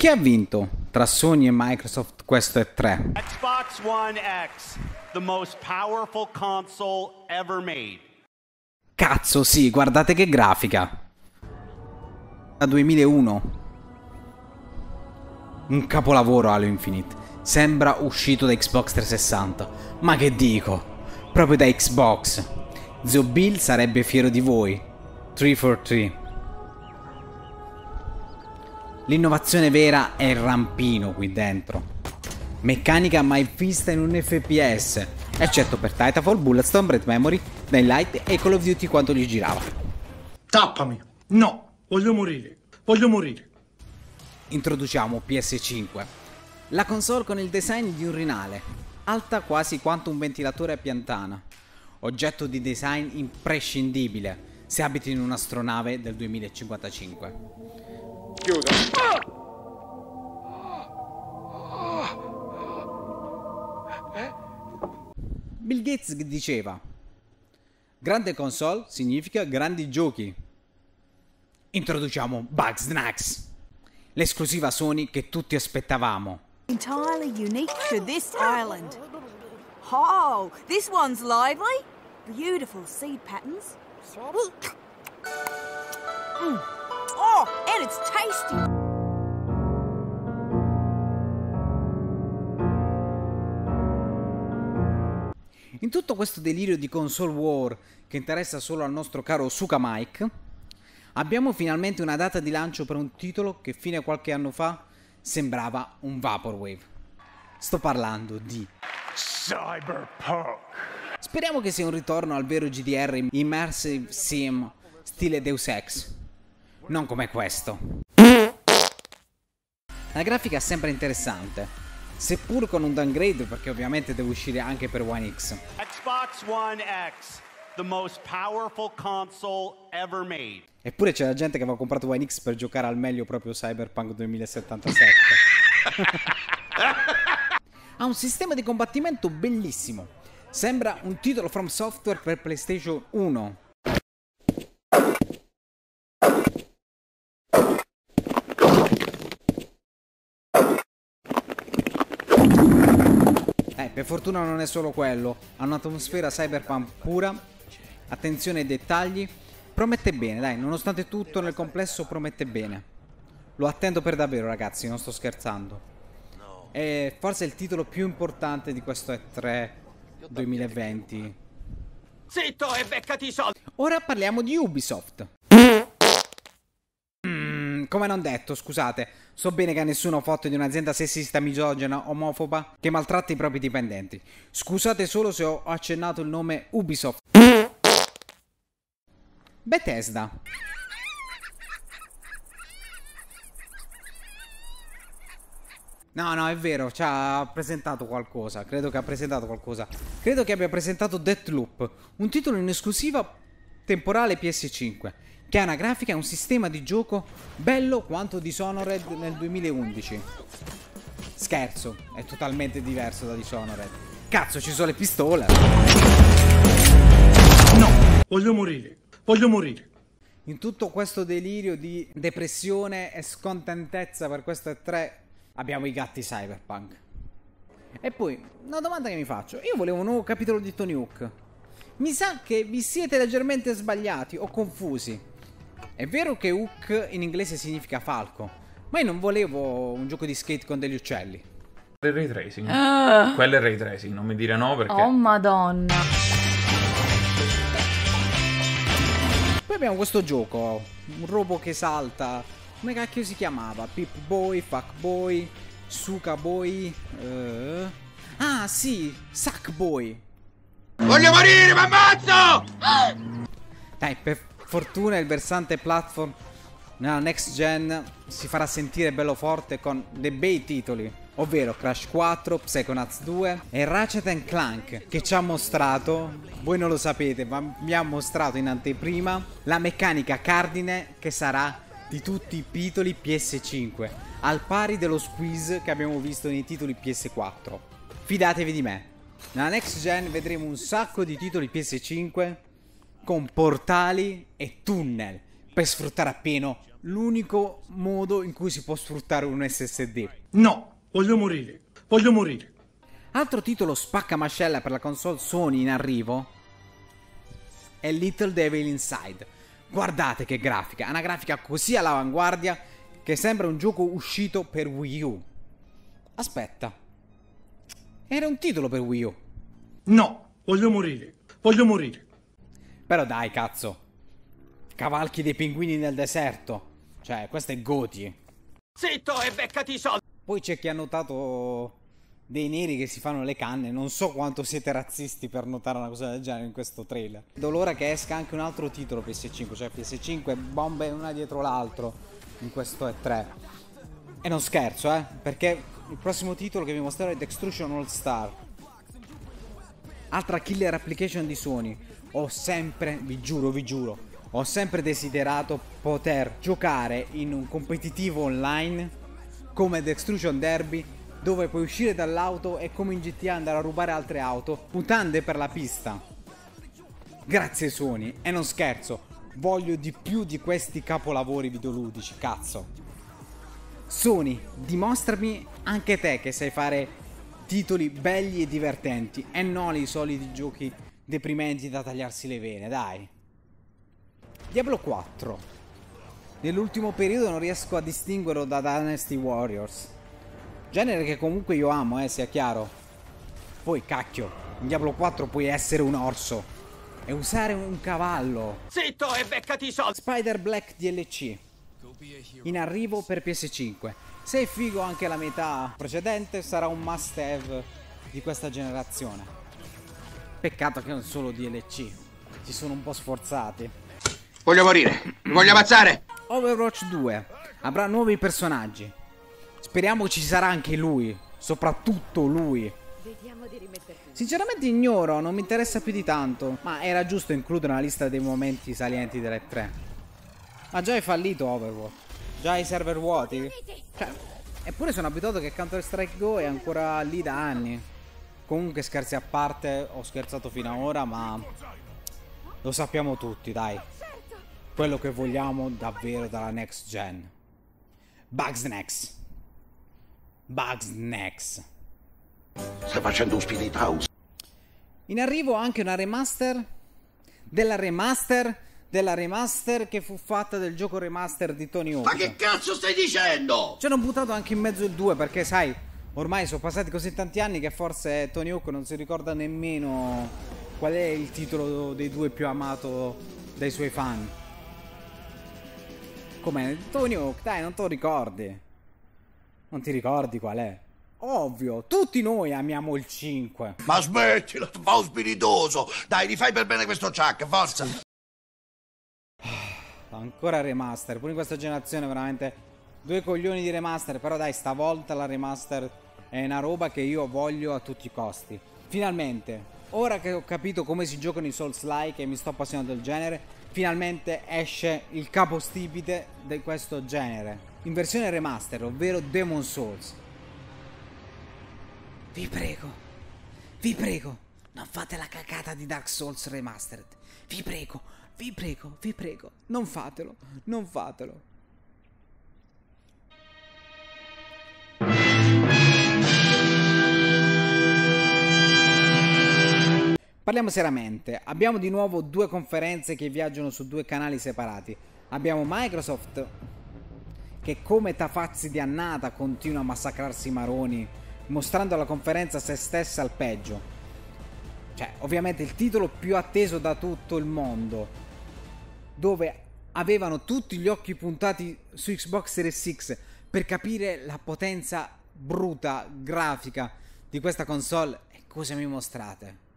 Chi ha vinto tra Sony e Microsoft questo è 3? Xbox One X, the most powerful console ever made. Cazzo, sì, guardate che grafica. Da 2001. Un capolavoro Halo Infinite. Sembra uscito da Xbox 360. Ma che dico? Proprio da Xbox. Zio Bill sarebbe fiero di voi. 343. L'innovazione vera è il rampino qui dentro. Meccanica mai vista in un FPS, eccetto per Titanfall, Bulletstorm, Red Memory, Daylight e Call of Duty quando li girava. Tappami! No! Voglio morire! Voglio morire! Introduciamo PS5. La console con il design di un rinale, alta quasi quanto un ventilatore a piantana. Oggetto di design imprescindibile se abiti in un'astronave del 2055. Chiudo. Bill Gates diceva: Grande console significa grandi giochi. Introduciamo Bugs Snacks, l'esclusiva Sony che tutti aspettavamo. entirely unique to this island. Oh, this one's lively. Beautiful seed patterns. Mm. Oh, and it's tasty. In tutto questo delirio di console war che interessa solo al nostro caro Suka Mike, abbiamo finalmente una data di lancio per un titolo che fino a qualche anno fa sembrava un Vaporwave. Sto parlando di Cyberpunk. Speriamo che sia un ritorno al vero GDR Immersive Sim stile Deus Ex. Non come questo. La grafica sembra interessante, seppur con un downgrade perché ovviamente deve uscire anche per One X. Xbox One X, the most powerful console ever made. Eppure c'è la gente che aveva comprato One X per giocare al meglio proprio Cyberpunk 2077. ha un sistema di combattimento bellissimo. Sembra un titolo from software per PlayStation 1. Per fortuna non è solo quello. Ha un'atmosfera cyberpunk pura, attenzione ai dettagli. Promette bene, dai, nonostante tutto nel complesso promette bene. Lo attendo per davvero, ragazzi, non sto scherzando. È forse il titolo più importante di questo E3 2020. Zitto e beccati i soldi. Ora parliamo di Ubisoft. Come non detto, scusate, so bene che nessuno ha foto di un'azienda sessista, misogena, omofoba che maltratta i propri dipendenti. Scusate solo se ho accennato il nome Ubisoft. Bethesda. No, no, è vero, ci ha presentato qualcosa. Credo che ha presentato qualcosa. Credo che abbia presentato Deathloop, un titolo in esclusiva temporale PS5, che ha una grafica e un sistema di gioco bello quanto Dishonored nel 2011. Scherzo, è totalmente diverso da Dishonored. Cazzo, ci sono le pistole. No! Voglio morire! Voglio morire! In tutto questo delirio di depressione e scontentezza per questo E3 abbiamo i gatti cyberpunk. E poi, una domanda che mi faccio. Io volevo un nuovo capitolo di Tony Hawk. Mi sa che vi siete leggermente sbagliati o confusi. È vero che Hook in inglese significa falco, ma io non volevo un gioco di skate con degli uccelli. Il ray tracing. Quello è il ray tracing, non mi dire no perché... Oh madonna. Poi abbiamo questo gioco, un robo che salta. Come cacchio si chiamava? Pip Boy, Fuck Boy, Suka Boy. eh. Ah, sì, Sack Boy. Voglio morire, mi ammazzo! Dai, per fortuna il versante platform nella next gen si farà sentire bello forte con dei bei titoli, ovvero Crash 4, Psychonauts 2 e Ratchet Clank, che ci ha mostrato, voi non lo sapete, ma mi ha mostrato in anteprima la meccanica cardine che sarà di tutti i titoli PS5, al pari dello squeeze che abbiamo visto nei titoli PS4. Fidatevi di me, nella next gen vedremo un sacco di titoli PS5 con portali e tunnel per sfruttare appieno l'unico modo in cui si può sfruttare un SSD. No, voglio morire. Voglio morire. Altro titolo spaccamascella per la console Sony in arrivo è Little Devil Inside. Guardate che grafica, è una grafica così all'avanguardia che sembra un gioco uscito per Wii U. Aspetta. Era un titolo per Wii U. No, voglio morire. Voglio morire. Però dai, cazzo. Cavalchi dei pinguini nel deserto. Cioè, questo è Goti. Zitto e beccati i soldi! Poi c'è chi ha notato dei neri che si fanno le canne. Non so quanto siete razzisti per notare una cosa del genere in questo trailer. Vedo l'ora che esca anche un altro titolo PS5, cioè PS5 bombe una dietro l'altro in questo E3. E non scherzo, eh, perché il prossimo titolo che vi mostrerò è Dextrusion All Star. Altra killer application di Sony. Ho sempre, vi giuro, vi giuro, ho sempre desiderato poter giocare in un competitivo online come Dextrusion Derby dove puoi uscire dall'auto e come in GTA andare a rubare altre auto, mutande per la pista. Grazie Sony, e non scherzo, voglio di più di questi capolavori videoludici, cazzo. Sony, dimostrami anche te che sai fare titoli belli e divertenti e non i soliti giochi deprimenti da tagliarsi le vene, dai. Diablo 4. Nell'ultimo periodo non riesco a distinguerlo da Dynasty Warriors. Genere che comunque io amo, eh, sia chiaro. Poi, cacchio, in Diablo 4 puoi essere un orso e usare un cavallo. Zitto e beccati i soldi! Spider Black DLC. In arrivo per PS5. Se è figo anche la metà precedente, sarà un must have di questa generazione. Peccato che non solo DLC. Si sono un po' sforzati. Voglio morire! Mi voglio ammazzare! Overwatch 2 avrà nuovi personaggi. Speriamo ci sarà anche lui, soprattutto lui. Sinceramente ignoro, non mi interessa più di tanto, ma era giusto includere una lista dei momenti salienti delle 3. Ma già è fallito Overwatch. Già i server vuoti. Cioè, eppure sono abituato che Counter Strike Go è ancora lì da anni. Comunque scherzi a parte, ho scherzato fino ad ora, ma lo sappiamo tutti, dai. Quello che vogliamo davvero dalla next gen. Bugsnax. Bugsnax. Stai facendo un spirit house. In arrivo anche una remaster della remaster della remaster che fu fatta del gioco remaster di Tony Hawk. Ma che cazzo stai dicendo? Ci hanno buttato anche in mezzo il 2 perché sai, ormai sono passati così tanti anni che forse Tony Hawk non si ricorda nemmeno qual è il titolo dei due più amato dai suoi fan. Com'è? Tony Hawk, dai, non te lo ricordi. Non ti ricordi qual è? Ovvio, tutti noi amiamo il 5. Ma smettila, fa spiritoso! Dai, rifai per bene questo chuck, forza! Ancora remaster, pure in questa generazione veramente due coglioni di remaster, però dai, stavolta la remaster è una roba che io voglio a tutti i costi. Finalmente, ora che ho capito come si giocano i Souls-like e mi sto appassionando del genere, finalmente esce il capostipite di questo genere, in versione remaster, ovvero Demon Souls. Vi prego, vi prego, non fate la cacata di Dark Souls Remastered. Vi prego, vi prego, vi prego, non fatelo, non fatelo. Parliamo seriamente, abbiamo di nuovo due conferenze che viaggiano su due canali separati. Abbiamo Microsoft che come tafazzi di annata continua a massacrarsi i maroni, mostrando alla conferenza se stessa al peggio. Cioè, ovviamente il titolo più atteso da tutto il mondo, dove avevano tutti gli occhi puntati su Xbox Series X per capire la potenza bruta grafica di questa console. E cosa mi mostrate?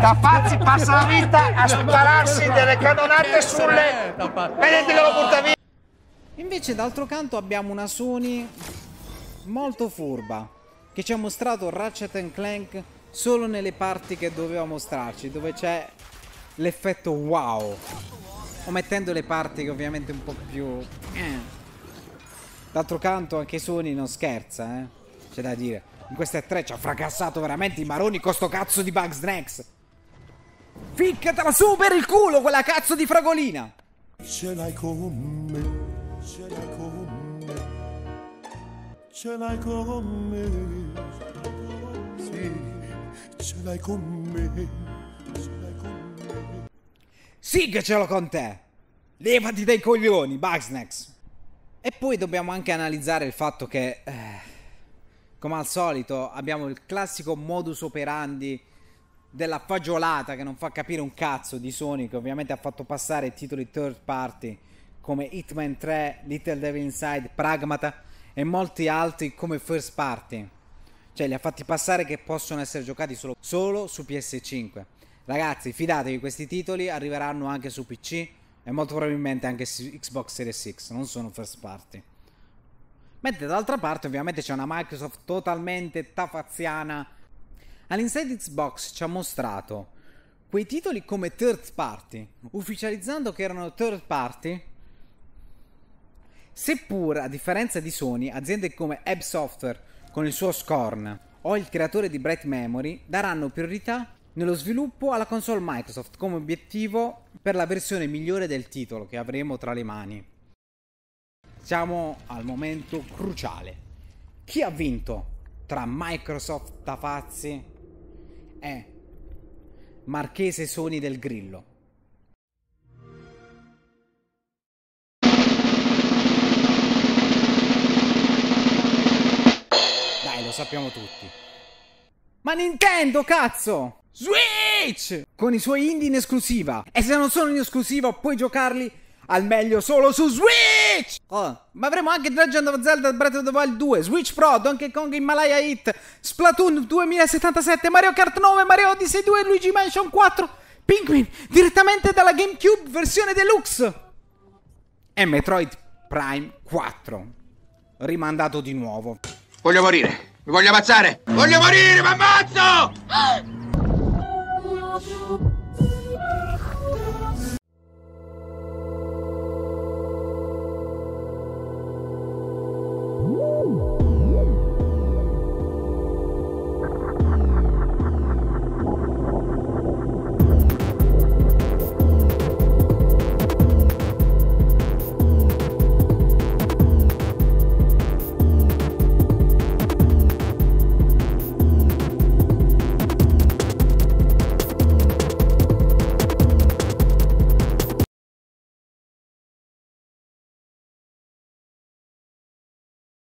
Da pazzi passa la vita a spararsi delle cannonate sulle vedete che lo butta via Invece d'altro canto abbiamo una Sony molto furba che ci ha mostrato Ratchet Clank solo nelle parti che doveva mostrarci, dove c'è l'effetto wow. Omettendo le parti che ovviamente un po' più... eh. D'altro canto anche Sony non scherza, eh. C'è da dire. In queste tre ci ha fracassato veramente i maroni con sto cazzo di Bugs. Ficcatela su per il culo quella cazzo di fragolina. Ce l'hai con me, ce l'hai con me, ce l'hai con me, sì, ce l'hai con me, ce l'hai con me. Sì che ce l'ho con te. Levati dai coglioni, Bugsnax. E poi dobbiamo anche analizzare il fatto che, eh, come al solito, abbiamo il classico modus operandi della fagiolata che non fa capire un cazzo di Sony, che ovviamente ha fatto passare titoli third party come Hitman 3, Little Devil Inside, Pragmata e molti altri come first party. Cioè li ha fatti passare che possono essere giocati solo, solo su PS5. Ragazzi, fidatevi, questi titoli arriveranno anche su PC e molto probabilmente anche su Xbox Series X, non sono first party. Mentre dall'altra parte ovviamente c'è una Microsoft totalmente tafaziana. All'inside Xbox ci ha mostrato quei titoli come third party, ufficializzando che erano third party. Seppur a differenza di Sony, aziende come Ebb Software con il suo Scorn o il creatore di Bright Memory daranno priorità nello sviluppo alla console Microsoft come obiettivo per la versione migliore del titolo che avremo tra le mani. Siamo al momento cruciale. Chi ha vinto tra Microsoft Tafazzi e Marchese Sony del Grillo? Dai, lo sappiamo tutti. Ma Nintendo, cazzo! Switch! Con i suoi indie in esclusiva. E se non sono in esclusiva, puoi giocarli al meglio solo su Switch! Oh, ma avremo anche Legend of Zelda Breath of the Wild 2, Switch Pro, Donkey Kong Himalaya Hit, Splatoon 2077, Mario Kart 9, Mario Odyssey 2, Luigi Mansion 4, Pikmin direttamente dalla GameCube versione deluxe e Metroid Prime 4 rimandato di nuovo. Voglio morire, mi voglio ammazzare, voglio morire, mi ammazzo! Woo!